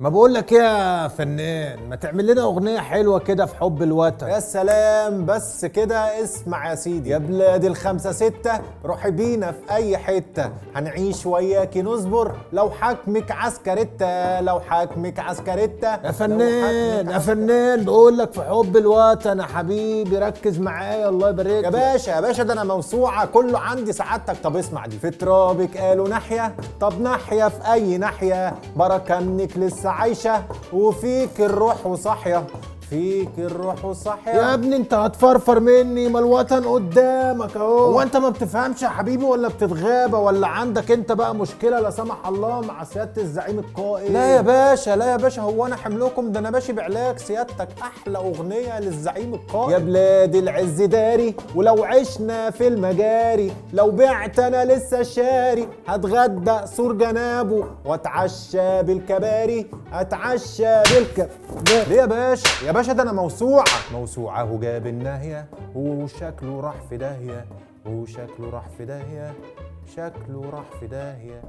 ما بقول لك إيه يا فنان ما تعمل لنا أغنية حلوة كده في حب الوطن يا سلام بس كده اسمع يا سيدي. يا بلاد الخمسة ستة روحي بينا في أي حتة. هنعيش وياكي نصبر. لو حاكمك عسكرتة لو حاكمك عسكرتة يا فنان يا فنان بقول لك في حب الوطن يا حبيبي ركز معايا الله يبارك يا. باشا يا باشا ده أنا موسوعة كله عندي سعادتك. طب اسمع دي. في ترابك قالوا ناحية طب ناحية في أي ناحية. بركة انك لسه عايشة وفيك الروح وصاحيه فيك الروح وصاحيه يا ابني انت هتفرفر مني ما الوطن قدامك اهو. هو انت ما بتفهمش يا حبيبي ولا بتتغابى ولا عندك انت بقى مشكلة؟ لا سمح الله مع سيادة الزعيم القائد. لا يا باشا لا يا باشا هو أنا حملكم؟ ده أنا ماشي بعلاج سيادتك. أحلى اغنية للزعيم القائد. يا بلاد العز داري ولو عشنا في المجاري لو بعت أنا لسه شاري هتغدى سور جنابه واتعشى بالكباري اتعشى بالك ليه يا باشا؟ يا باشا ده أنا موسوعه موسوعه جاب الناهية وشكله راح في داهية. وشكله راح في داهية. شكله راح في داهية.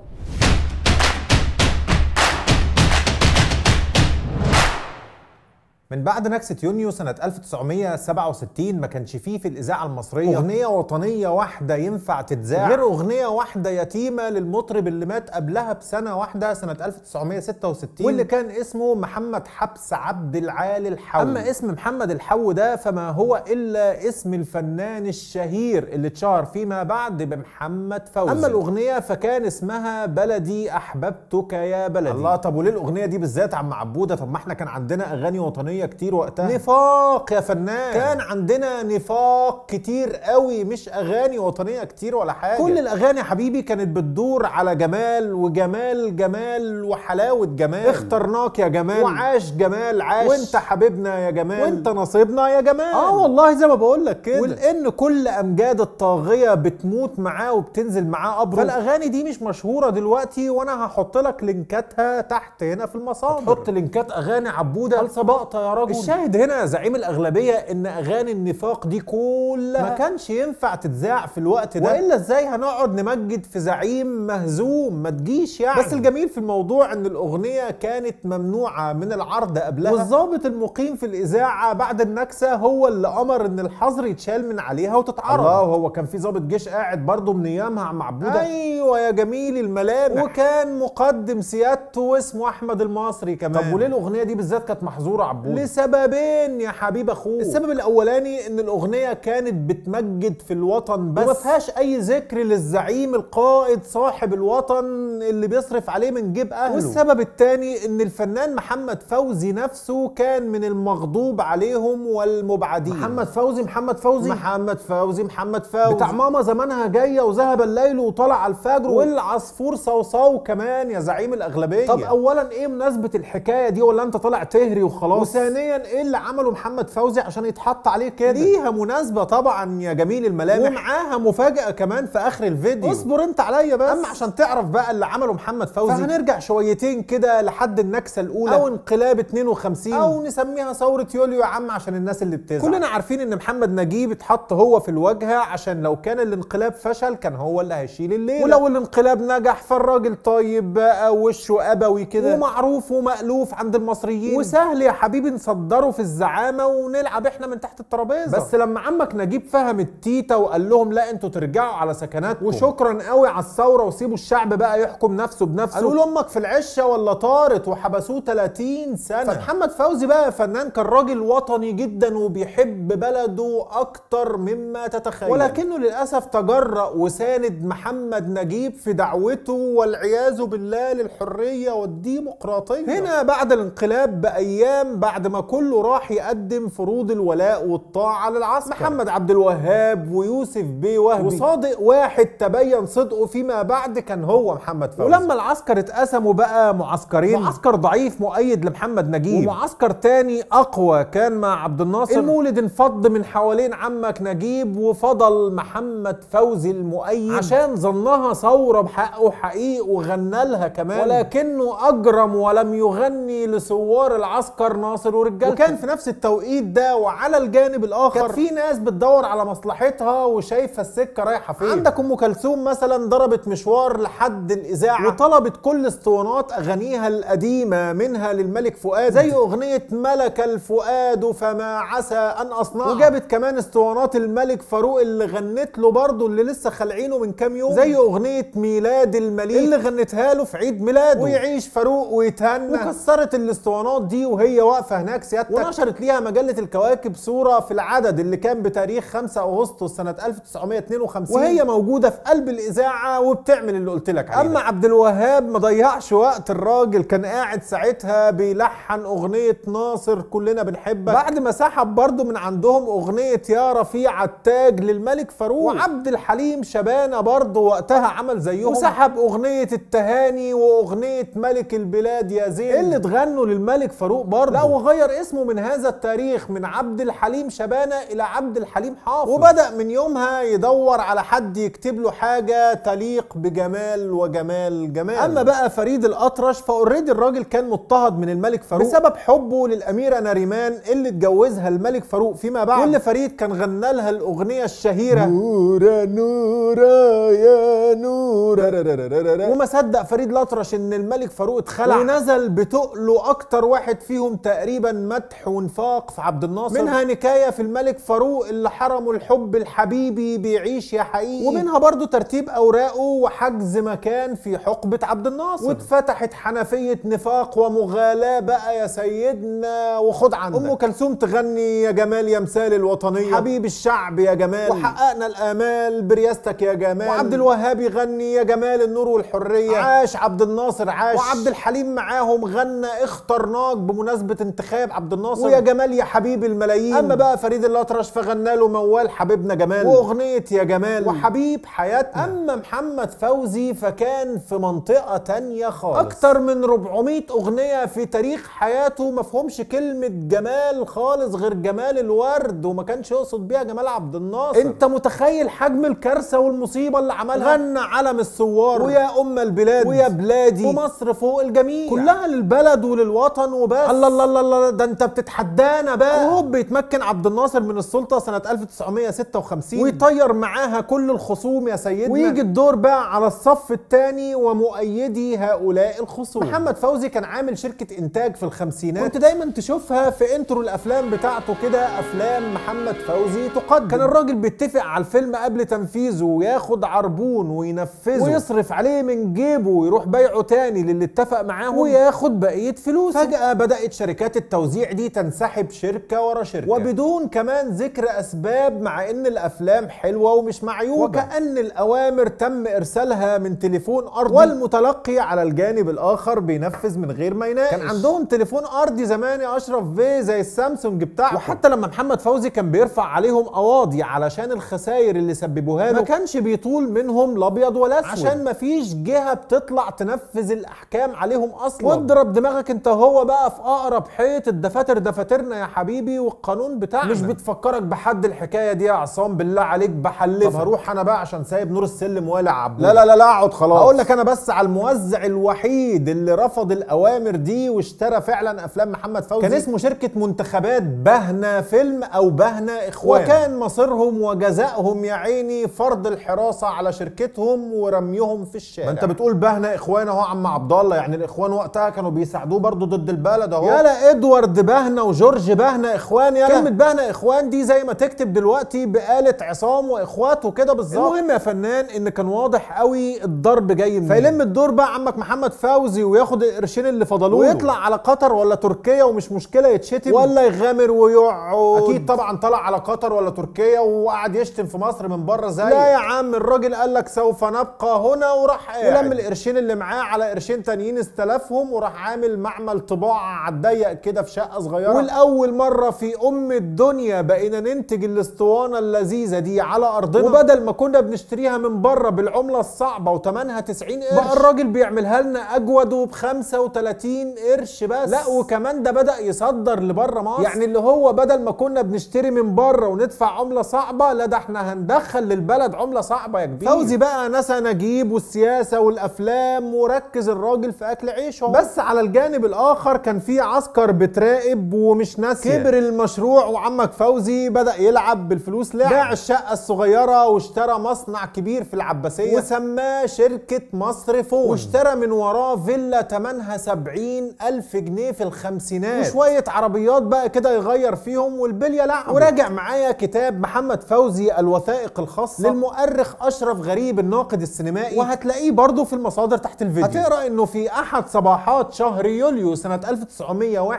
من بعد نكسة يونيو سنة 1967 ما كانش فيه في الإذاعة المصرية أغنية وطنية واحدة ينفع تتذاع. غير أغنية واحدة يتيمة للمطرب اللي مات قبلها بسنة واحدة سنة 1966 واللي كان اسمه محمد حبس عبد العال الحو أما اسم محمد الحو ده فما هو إلا اسم الفنان الشهير اللي اتشهر فيما بعد بمحمد فوزي. أما الأغنية فكان اسمها بلدي أحببتك يا بلدي. الله طب وليه الأغنية دي بالذات عم عبودة؟ طب ما إحنا كان عندنا أغاني وطنية كتير وقتها. نفاق يا فنان. كان عندنا نفاق كتير قوي مش أغاني وطنية كتير ولا حاجة. كل الأغاني يا حبيبي كانت بتدور على جمال وجمال جمال وحلاوة جمال. اخترناك يا جمال. وعاش جمال عاش. وانت حبيبنا يا جمال. وانت نصيبنا يا جمال. آه والله زي ما بقول لك كده. ولان كل أمجاد الطاغية بتموت معاه وبتنزل معاه قبره فالأغاني دي مش مشهورة دلوقتي وأنا هحط لك لينكاتها تحت هنا في المصادر حط لينكات أغاني عبودة. هل سبقت يا رجل. الشاهد هنا يا زعيم الأغلبية إن أغاني النفاق دي كلها ما كانش ينفع تتذاع في الوقت ده. وإلا إزاي هنقعد نمجد في زعيم مهزوم؟ ما تجيش يعني. بس الجميل في الموضوع إن الأغنية كانت ممنوعة من العرض قبلها. والظابط المقيم في الإذاعة بعد النكسة هو اللي أمر إن الحظر يتشال من عليها وتتعرض. الله هو كان في ظابط جيش قاعد برضه من أيامها عم عبودة. أيوه يا جميل الملامح. وكان مقدم سيادته اسمه أحمد المصري كمان. طب وليه الأغنية دي بالذات كانت محظورة عبودة؟ لسببين يا حبيب أخوه. السبب الأولاني إن الأغنية كانت بتمجد في الوطن بس. وما فيهاش أي ذكر للزعيم القائد صاحب الوطن اللي بيصرف عليه من جيب أهله. والسبب الثاني إن الفنان محمد فوزي نفسه كان من المغضوب عليهم والمبعدين. محمد فوزي محمد فوزي؟ محمد فوزي محمد فوزي. بتاع ماما زمانها جاية وذهب الليل وطلع على الفجر والعصفور صوصو كمان يا زعيم الأغلبية. طب اولا إيه مناسبة الحكاية دي ولا أنت طالع تهري وخلاص؟ وثانيا إيه اللي عمله محمد فوزي عشان يتحط عليه كده ليها مناسبة طبعا يا جميل الملامح. ومعاها مفاجأة كمان في آخر الفيديو. اصبر أنت عليا بس. أما عشان تعرف بقى اللي عمله محمد فوزي. فهنرجع شويتين كده لحد النكسة الأولى. أو انقلاب 52 أو نسميها ثورة يوليو يا عم عشان الناس اللي بتزعل. كلنا عارفين إن محمد نجيب اتحط هو في الواجهة عشان لو كان الانقلاب فشل كان هو اللي هيشيل الليلة. ولو الانقلاب نجح فالراجل طيب بقى وشه أبوي كده. ومعروف ومألوف عند المصريين. وسهل يا حبيبي نصدره في الزعامة ونلعب إحنا من تحت الترابيزة. بس لما عمك نجيب فهم التيتا وقال لهم لا أنتوا ترجعوا على سكناتكم. وشكرا قوي على الثورة وسيبوا الشعب بقى يحكم نفسه بنفسه. قالوا له أمك في العشة ولا طارت وحبسوه 30 سنة. فمحمد فوزي بقى فنان كان راجل وطني جدا وبيحب بلده أكتر مما تتخيل. ولكنه للأسف تجرأ وساند محمد نجيب في دعوته والعياذ بالله للحرية والديمقراطية. هنا بعد الانقلاب بأيام بعد ما كله راح يقدم فروض الولاء والطاعة للعسكر محمد عبد الوهاب ويوسف بيه وهبي. وصادق واحد تبين صدقه فيما بعد كان هو محمد فوزي. ولما العسكر اتقسموا بقى معسكرين. معسكر ضعيف مؤيد لمحمد نجيب. ومعسكر تاني أقوى كان مع عبد الناصر. المولد انفض من حوالين عمك نجيب وفضل محمد فوزي المؤيد. عشان ظنها ثورة بحقه حقيق وغنى لها كمان. ولكنه أجرم ولم يغني لثوار العسكر ناصر ناصر ورجالته وكان في نفس التوقيت ده وعلى الجانب الآخر كان في ناس بتدور على مصلحتها وشايفة السكة رايحة فين. عندك أم كلثوم مثلا ضربت مشوار لحد الإذاعة وطلبت كل اسطوانات أغانيها القديمة منها للملك فؤاد. زي أغنية ملك الفؤاد فما عسى أن أصنعها. وجابت كمان اسطوانات الملك فاروق اللي غنت له برضه اللي لسه خالعينه من كام يوم. زي أغنية ميلاد المليك. اللي غنتها له في عيد ميلاده. ويعيش فاروق ويتهنى. وكسرت الاسطوانات دي وهي واقفة هناك سيادتك ونشرت ليها مجلة الكواكب صورة في العدد اللي كان بتاريخ 5 أغسطس سنة 1952 وهي موجودة في قلب الإذاعة وبتعمل اللي قلت لك عليه أما عبد الوهاب ما ضيعش وقت الراجل كان قاعد ساعتها بيلحن أغنية ناصر كلنا بنحبك. بعد ما سحب برضه من عندهم أغنية يا رفيع التاج للملك فاروق. وعبد الحليم شبانة برضه وقتها عمل زيهم. وسحب أغنية التهاني وأغنية ملك البلاد يا زين. اللي اتغنوا للملك فاروق برضه. لا وغير اسمه من هذا التاريخ من عبد الحليم شبانة إلى عبد الحليم حافظ. وبدأ من يومها يدور على حد يكتب له حاجة تليق بجمال وجمال جمال. أما بقى فريد الأطرش فأوريدي الراجل كان مضطهد من الملك فاروق. بسبب حبه للاميره ناريمان اللي اتجوزها الملك فاروق فيما بعد. واللي فريد كان غنى لها الأغنية الشهيرة. نورا نورا يا نورا وما صدق فريد الأطرش إن الملك فاروق اتخلع. ونزل بتقله أكتر واحد فيهم تقريبا مدح وانفاق في عبد الناصر. منها نكاية في الملك فاروق اللي حرمه الحب الحبيبي بيعيش يا حقيقي. ومنها برضو ترتيب أوراقه وحجز مكان في حقبة عبد الناصر. واتفتحت حنفية نفاق ومغالاة بقى يا سيدنا وخد عندك. أم كلثوم تغني يا جمال يا مثال الوطنية. حبيب الشعب يا جمال. وحققنا الآمال برياستك يا جمال. وعبد الوهاب يغني يا جمال النور والحرية. عاش عبد الناصر عاش. وعبد الحليم معاهم غنى اخترناك بمناسبة انتخاب عبد الناصر. ويا جمال يا حبيب الملايين. أما بقى فريد الأطرش فغنى له موال حبيبنا جمال. وأغنية يا جمال. وحبيب حياتنا أما محمد فوزي فكان في منطقة تانية خالص. أكتر من 400 أغنية في تاريخ حياته ما فيهمش كلمة جمال خالص غير جمال الورد وما كانش يقصد بيها جمال عبد الناصر. أنت متخيل حجم الكارثة والمصيبة اللي عملها؟ غنى علم الثوار. ويا أم البلاد. ويا بلادي. ومصر فوق الجميع. كلها للبلد وللوطن وبس. الله الله الله, الله ده انت بتتحدانا بقى. وهوب بيتمكن عبد الناصر من السلطة سنة 1956 ويطير معاها كل الخصوم يا سيدنا. ويجي الدور بقى على الصف الثاني ومؤيدي هؤلاء الخصوم. محمد فوزي كان عامل شركة إنتاج في الخمسينات. كنت دايما تشوفها في intro الأفلام بتاعته كده أفلام محمد فوزي تقدم. كان الراجل بيتفق على الفيلم قبل تنفيذه وياخد عربون وينفذه. ويصرف عليه من جيبه ويروح بيعه تاني للي اتفق معاهم. وياخد بقية فلوسه. فجأة بدأت شركات التوزيع دي تنسحب شركة ورا شركة. وبدون كمان ذكر أسباب مع إن الأفلام حلوة ومش معيوبة. وكان الأوامر تم إرسالها من تليفون أرضي. والمتلقي على الجانب الآخر بينفذ من غير ما يناقش. كان عندهم تليفون أرضي زمان يا أشرف في زي السامسونج بتاعه وحتى لما محمد فوزي كان بيرفع عليهم قواضي علشان الخسائر اللي سببوها له. ما كانش بيطول منهم الابيض ولا أسود. عشان ما فيش جهة بتطلع تنفذ الأحكام عليهم أصلا. واضرب دماغك أنت هو بقى في أقرب حيط. الدفاتر دفاترنا يا حبيبي والقانون بتاعنا. مش بتفكرك بحد الحكاية دي يا عصام بالله عليك بحلفها. طب هروح أنا بقى عشان سايب نور السلم والع عبود. لا لا لا لا أقعد خلاص. أقول لك أنا بس على الموزع الوحيد اللي رفض الأوامر دي واشترى فعلا أفلام محمد فوزي. كان اسمه شركة منتخبات بهنا فيلم أو بهنا إخوان. وكان مصيرهم وجزائهم يا عيني فرض الحراسة على شركتهم ورميهم في الشارع. ما أنت بتقول بهنا إخوان أهو عم عبد الله. يعني الإخوان وقتها كانوا بيساعدوه برضه ضد البلد أهو. يالا إدوارد بهنا وجورج بهنا إخوان يالا كلمة بهنا إخوان دي زي ما تكتب دلوقتي بآلة عصام وإخواته كده بالظبط. المهم يا فنان إن كان واضح قوي الضرب جاي منين. فيلم الدور بقى عمك محمد فوزي وياخد القرشين اللي فضلوه ويطلع على قطر ولا تركيا ومش مشكلة يتشتم. ولا يغامر ويقعد. أكيد طبعا طلع على قطر ولا تركيا وقعد يشتم في مصر من بره زي لا يا عم الراجل قال لك سوف نبقى هنا وراح ولم القرشين اللي معاه على قرشين تانيين استلفهم وراح عامل معمل طباعة على الضيق كده. في شقة صغيرة. والأول مرة في أم الدنيا بقينا ننتج الأسطوانة اللذيذة دي على أرضنا. وبدل ما كنا بنشتريها من بره بالعملة الصعبة وثمنها 90 قرش. بقى الراجل بيعملها لنا أجود وب 35 قرش بس. لا وكمان ده بدأ يصدر لبره مصر. يعني اللي هو بدل ما كنا بنشتري من بره وندفع عملة صعبة لا ده إحنا هندخل للبلد عملة صعبة يا كبير. فوزي بقى نسى نجيب والسياسة والأفلام وركز الراجل في أكل عيشه. بس على الجانب الآخر كان في عسكر بتراقب ومش ناسية. كبر المشروع وعمك فوزي بدأ يلعب بالفلوس لعب باع الشقة الصغيرة واشترى مصنع كبير في العباسية. وسماه شركة مصر فون. واشترى من وراه فيلا تمنها 70 ألف جنيه في الخمسينات. وشوية عربيات بقى كده يغير فيهم والبلية لعب وراجع معايا كتاب محمد فوزي الوثائق الخاصة. للمؤرخ أشرف غريب الناقد السينمائي. وهتلاقيه برضه في المصادر تحت الفيديو. هتقرأ إنه في أحد صباحات شهر يوليو سنة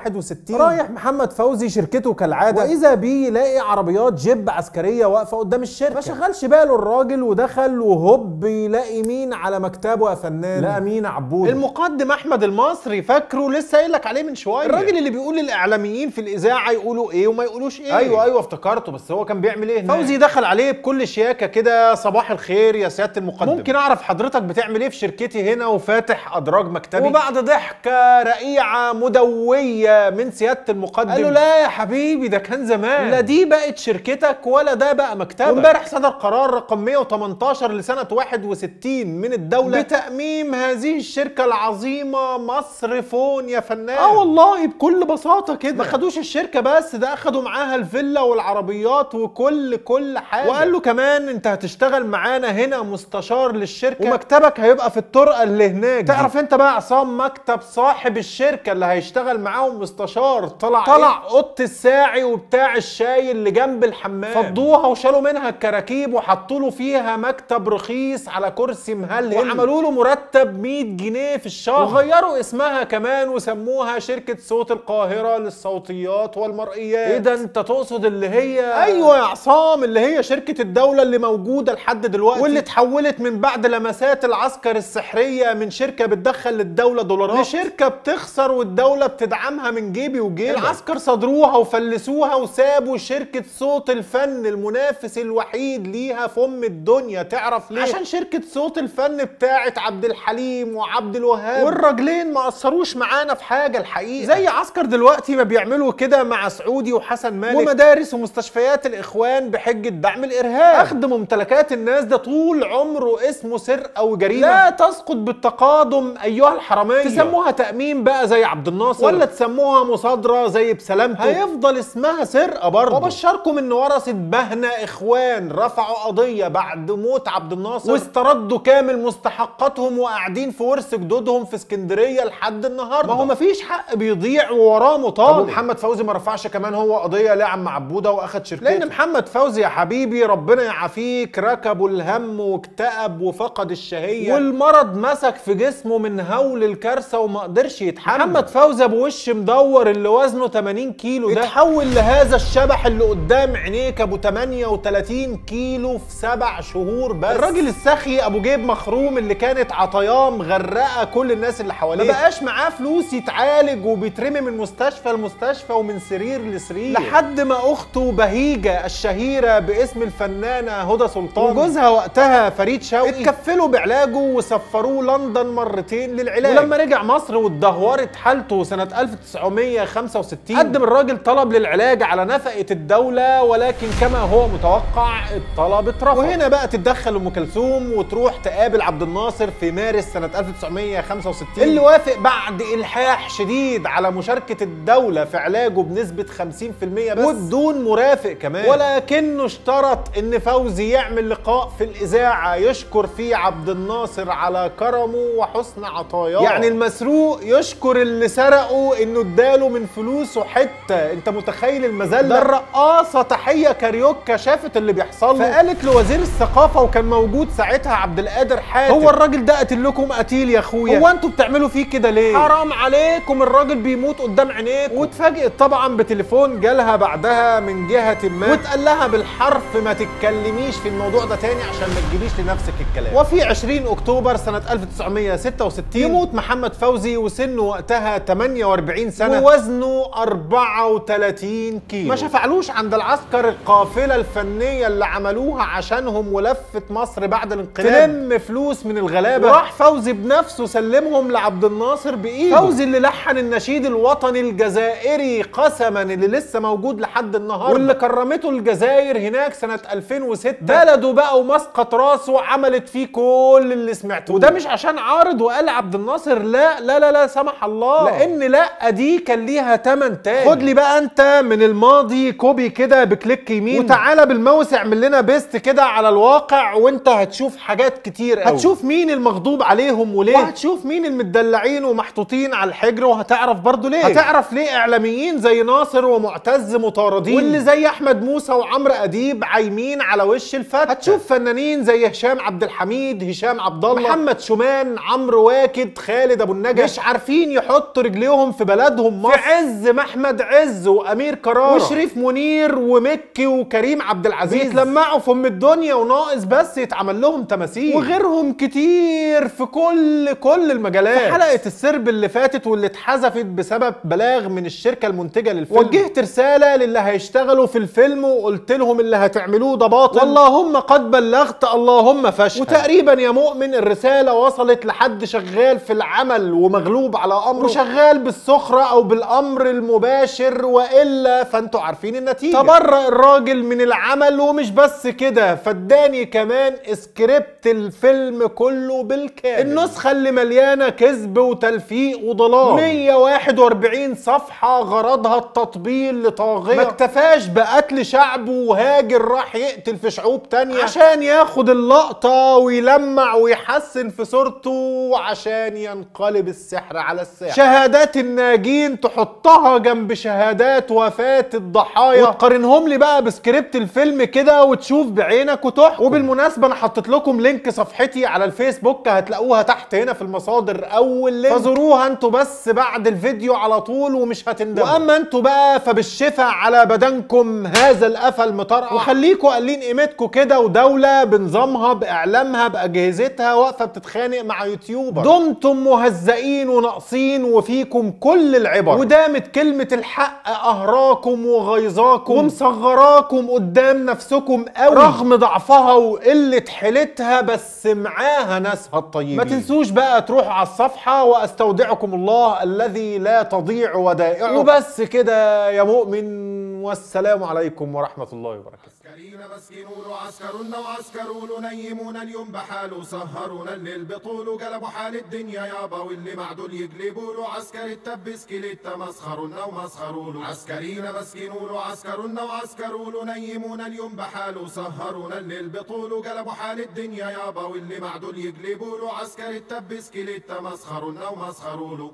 1961 رايح محمد فوزي شركته كالعادة. وإذا بيه يلاقي عربيات جيب عسكرية واقفة قدام الشركة. ما شغلش باله الراجل ودخل وهوب يلاقي مين على مكتبه يا فنان. لا مين عبود. المقدم أحمد المصري فاكره لسه قايل لك عليه من شوية. الراجل اللي بيقول للإعلاميين في الإذاعة يقولوا إيه وما يقولوش إيه. أيوه أيوه افتكرته بس هو كان بيعمل إيه هناك؟ فوزي دخل عليه بكل شياكة كده صباح الخير يا سيادة المقدم. ممكن أعرف حضرتك بتعمل إيه في شركتي هنا وفاتح أدراج مكتبي؟ وبعد ضحكة رقيعة مدوية من سيادة المقدم. قال له لا يا حبيبي ده كان زمان. لا دي بقت شركتك ولا ده بقى مكتبك. وامبارح صدر قرار رقم 118 لسنة 61 من الدولة. بتأميم هذه الشركة العظيمة مصر فون يا فنان. آه والله بكل بساطة كده. ما خدوش الشركة بس ده أخدوا معاها الفيلا والعربيات وكل كل حاجة. وقال له كمان أنت هتشتغل معانا هنا مستشار للشركة. ومكتبك هيبقى في الطرقه اللي هناك. تعرف أنت بقى عصام مكتب صاحب الشركة اللي هيشتغل معاهم مستشار طلع طلع إيه؟ اوضه الساعي وبتاع الشاي اللي جنب الحمام. فضوها وشالوا منها الكراكيب وحطوا له فيها مكتب رخيص على كرسي مهلهل وعملوا له مرتب 100 جنيه في الشهر. وغيروا اسمها كمان وسموها شركة صوت القاهرة للصوتيات والمرئيات. إيه ده أنت تقصد اللي هي أيوه يا عصام اللي هي شركة الدولة اللي موجودة لحد دلوقتي. واللي اتحولت من بعد لمسات العسكر السحرية من شركة بتدخل للدولة دولارات. لشركة بتخسر والدولة بتدعمها من جيبي وجيبك. العسكر صدروها وفلسوها وسابوا شركة صوت الفن المنافس الوحيد ليها في أم الدنيا. تعرف ليه؟ عشان شركة صوت الفن بتاعت عبد الحليم وعبد الوهاب. والراجلين ما اثروش معانا في حاجة الحقيقة. زي عسكر دلوقتي ما بيعملوا كده مع سعودي وحسن مالك. ومدارس ومستشفيات الإخوان بحجة دعم الإرهاب. اخذ ممتلكات الناس ده طول عمره اسمه سرقه وجريمه لا تسقط بالتقادم أيها الحرامية. تسموها تأمين بقى زي عبد الناصر. ولا تسموها مصادرة زي بسلامته. هيفضل اسمها سرقه برضه. وبشركم إن ورثة بهنا إخوان رفعوا قضية بعد موت عبد الناصر. واستردوا كامل مستحقاتهم وقاعدين في ورث جدودهم في اسكندرية لحد النهارده. ما هو مفيش حق بيضيع ووراه مطالب. طب محمد فوزي ما رفعش كمان هو قضية ليه عم عبودة وأخد شركته. لأن محمد فوزي يا حبيبي ربنا يعافيك ركبوا الهم واكتئب وفقد الشهية. والمرض مسك في جسمه من هول الكارثة وما قدرش يتحمل. محمد فوزي أبو وش مدور اللي وزنه 80 كيلو ده. اتحول لهذا الشبح اللي قدام عينيك أبو 38 كيلو في سبع شهور بس. الراجل السخي أبو جيب مخروم اللي كانت عطاياه مغرقه كل الناس اللي حواليه. ما بقاش معاه فلوس يتعالج وبيترمي من مستشفى لمستشفى ومن سرير لسرير. لحد ما أخته بهيجة الشهيرة باسم الفنانة هدى سلطان. وجوزها وقتها فريد شوقي. اتكفلوا بعلاجه وسفروه لندن مرتين للعلاج. ولما رجع مصر واتدهورت حالته سنة 1965 قدم الراجل طلب للعلاج على نفقة الدولة ولكن كما هو متوقع الطلب اترفض. وهنا بقى تتدخل أم كلثوم وتروح تقابل عبد الناصر في مارس سنة 1965 اللي وافق بعد إلحاح شديد على مشاركة الدولة في علاجه بنسبة 50% بس. وبدون مرافق كمان. ولكنه اشترط إن فوزي يعمل لقاء في الإذاعة يشكر فيه عبد الناصر على كرمه وحسن عطاياه. يعني المسروق يشكر اللي سرقه إنه اداله من فلوسه حتة. انت متخيل المذله ده؟ الرقاصه تحية كاريوكا شافت اللي بيحصل له. فقالت لوزير الثقافة وكان موجود ساعتها عبد القادر حاتم. هو الراجل ده قتل لكم قتيل يا أخويا. هو أنتوا بتعملوا فيه كده ليه؟ حرام عليكم الراجل بيموت قدام عينيكم. واتفاجئت طبعا بتليفون جالها بعدها من جهة ما. واتقال لها بالحرف ما تتكلميش في الموضوع ده تاني عشان ما تجيبيش لنفسك الكلام. وفي 20 أكتوبر سنة 1966 يموت محمد فوزي وسنه وقتها 48 سنة. ووزنه 34 كيلو. ما شفعلوش عند العسكر القافلة الفنية اللي عملوها عشانهم ولفه مصر بعد الانقلاب. تلم فلوس من الغلابة. راح فوزي بنفسه سلمهم لعبد الناصر بإيده. فوزي اللي لحن النشيد الوطني الجزائري قسما اللي لسه موجود لحد النهارده. واللي كرمته الجزائر هناك سنة 2006 بلده بقى ومسقط راسه عملت فيه كل اللي سمعتوه وده مش عشان عارض وقال عبد الناصر لا لا لا لا سمح الله. لأن لا دي دي كان ليها تمن تاني؟ خد لي بقى انت من الماضي copy كده ب click يمين. وتعالى بالماوس اعمل لنا paste كده على الواقع وانت هتشوف حاجات كتير قوي. هتشوف مين المغضوب عليهم وليه. وهتشوف مين المدلعين ومحطوطين على الحجر وهتعرف برضو ليه. هتعرف ليه إعلاميين زي ناصر ومعتز مطاردين. واللي زي أحمد موسى وعمرو أديب عايمين على وش الفتة هتشوف فنانين زي هشام عبد الحميد هشام عبد الله محمد شومان عمرو واكد خالد أبو النجا. مش عارفين يحطوا رجليهم في بلدهم مصر. في عز ما احمد عز وأمير كرارة. وشريف منير ومكي وكريم عبد العزيز. بيتلمعوا في أم الدنيا وناقص بس يتعمل لهم تماثيل. وغيرهم كتير في كل كل المجالات. في حلقة السرب اللي فاتت واللي اتحذفت بسبب بلاغ من الشركة المنتجة للفيلم. وجهت رسالة للي هيشتغلوا في الفيلم وقلت لهم اللي هتعملوه ده باطل. واللهم قد بلغت اللهم فاشهد وتقريبا يا مؤمن الرسالة وصلت لحد شغال في العمل ومغلوب على أمره. وشغال بالسخره أو بالأمر المباشر وإلا فأنتوا عارفين النتيجة. تبرأ الراجل من العمل ومش بس كده فاداني كمان سكريبت الفيلم كله بالكامل. النسخة اللي مليانة كذب وتلفيق وضلال. 141 صفحة غرضها التطبيل لطاغية. ما اكتفاش بقتل شعبه وهاجر راح يقتل في شعوب تانية. عشان ياخد اللقطة ويلمع ويحسن في صورته عشان ينقلب السحر على الساحر. شهادات الناجين تحطها جنب شهادات وفاة الضحايا. وتقارنهم لي بقى بسكريبت الفيلم كده وتشوف بعينك وتحكم. وبالمناسبة أنا حطيت لكم link صفحتي على الفيسبوك هتلاقوها تحت هنا في المصادر أول link. فزوروها أنتوا بس بعد الفيديو على طول ومش هتندموا. وأما أنتوا بقى فبالشفا على بدنكم هذا القفا المطرقع وخليكوا قالين قيمتكم كده ودولة بنظامها بإعلامها بأجهزتها واقفة بتتخانق مع يوتيوبر. دمتم مهزئين وناقصين وفيكم كل العبر. ودامت كلمة الحق أهراكم وغيظاكم. ومصغراكم قدام نفسكم قوي. رغم ضعفها وقلة حيلتها بس معاها ناسها الطيبين ما تنسوش بقى تروحوا على الصفحة وأستودعكم الله الذي لا تضيع ودائعه. وبس كده يا مؤمن والسلام عليكم ورحمة الله وبركاته. عسكريين مسكينون وعسكرون وعسكرون نيمون اليوم بحاله سهرون الليل بطوله قلبوا حال الدنيا يابا واللي معدول يقلبوا له عسكري التبس كليت مسخرون ومسخروا له عسكريين مسكينون وعسكرون نيمون اليوم بحاله سهرون الليل بطوله قلبوا حال الدنيا يابا واللي معدول يقلبوا له عسكري التبس كليت مسخرون ومسخروا له